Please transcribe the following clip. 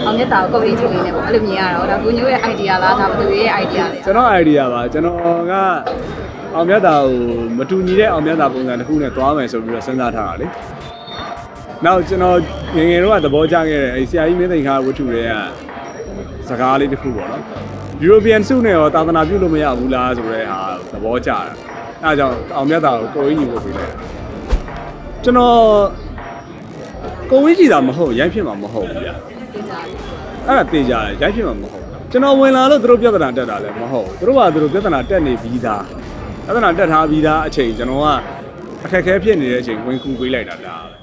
အောင်မြတ်တာကိုကိုကြီးကြီးလေးနဲ့ပေါ့အဲ့လိုမြင်ရတော့ဒါကိုညို့ရဲ့ idea လားဒါဘသူရဲ့ idea လဲကျွန်တော် idea ပါကျွန်တော်ကအောင်မြတ်တာကိုမတူညီတဲ့အောင်မြတ်တာပုံစံတစ်ခုနဲ့သွားမယ်ဆိုပြီးတော့စဉ်းစားထားတာလေနောက်ကျွန်တော်ငယ်ငယ်တော့သဘောကျခဲ့တဲ့အဲဆရာကြီးမင်းသိန်ခါဝတ္ထုတွေကစကားလေးတစ်ခုပေါ့နော် European စုနဲ့ရောသာသနာပြုလို့မရဘူးလားဆိုတဲ့ဟာသဘောကျတာအဲဒါကြောင့်အောင်မြတ်တာကိုကိုကြီးညီဖို့ပေးလိုက်ကျွန်တော် ကိုဝင်းကြည့်တာမဟုတ်ရိုက်ဖြစ်မှာမဟုတ်ဘူးဗျာအဲ့ဒါသိကြတယ်ရိုက်ဖြစ်မှာမဟုတ်ဘူးကျွန်တော်ဝင်လာလို့သူတို့ပြဿနာတက်တာလည်းမဟုတ်ဘူးသူတို့ကသူတို့ပြဿနာတက်နေပြီးသားပြဿနာတက်ထားပြီးသားအချိန်ကျွန်တော်ကအခက်အခဲဖြစ်နေတဲ့အချိန်ဝင်ကူပေးလိုက်တာဒါပဲ